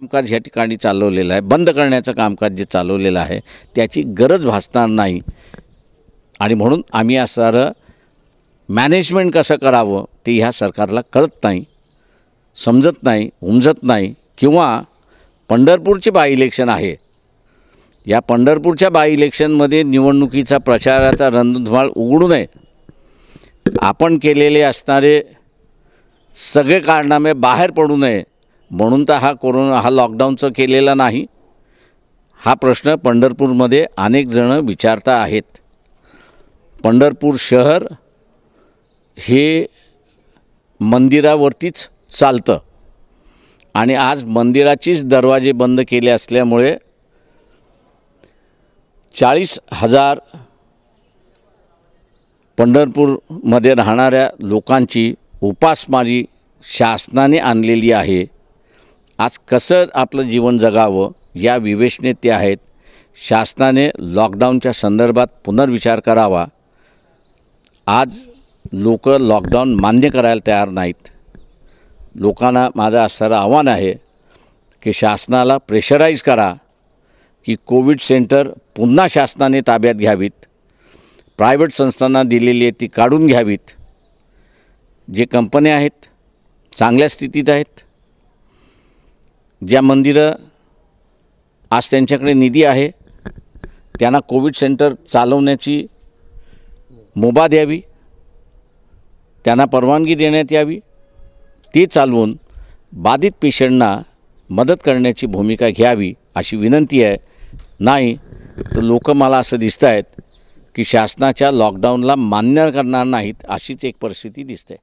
कामकाज ह्या ठिकाणी चालवलेलं आहे. बंद करण्याचं कामकाज जे चालवलेलं आहे त्याची गरज भासणार नाही. आणि म्हणून आम्ही असणारं मॅनेजमेंट कसं करावं ते ह्या सरकारला कळत नाही समजत नाही उमजत नाही. किंवा पंढरपूरचे बाय इलेक्शन आहे. या पंढरपूरच्या बाय इलेक्शनमध्ये निवडणुकीचा प्रचाराचा रणधुमाळ उघडू नये. आपण केलेले असणारे सगळे कारनामे बाहेर पडू नये. म्हणून तर हा कोरोना हा लॉकडाऊनचं केलेला नाही. हा प्रश्न पंढरपूरमध्ये अनेक जणं विचारता आहेत. पंढरपूर शहर हे मंदिरावरतीच चालतं. आणि आज मंदिराचीच दरवाजे बंद केले असल्यामुळे चाळीस हजार पंढरपूरमध्ये राहणाऱ्या लोकांची उपासमारी शासनाने आणलेली आहे. आज कसं आपलं जीवन जगावं या विवेचनेत ते आहेत. शासनाने लॉकडाऊनच्या संदर्भात पुनर्विचार करावा. आज लोक लॉकडाऊन मान्य करायला तयार नाहीत. लोकांना माझं असणारं आव्हान आहे की शासनाला प्रेशराईज करा की कोविड सेंटर पुन्हा शासनाने ताब्यात घ्यावीत. प्रायव्हेट संस्थांना दिलेली आहे ती काढून घ्यावीत. जे कंपन्या आहेत चांगल्या स्थितीत आहेत. ज्या मंदिरं आज त्यांच्याकडे निधी आहे त्यांना कोविड सेंटर चालवण्याची मुभा द्यावी त्यांना परवानगी देण्यात यावी ती चालवून बाधित पेशंटना मदत करण्याची भूमिका घ्यावी अशी विनंती आहे. नाही तर लोक मला असं दिसत आहेत की शासनाच्या लॉकडाऊनला मान्य करणार नाहीत अशीच एक परिस्थिती दिसते.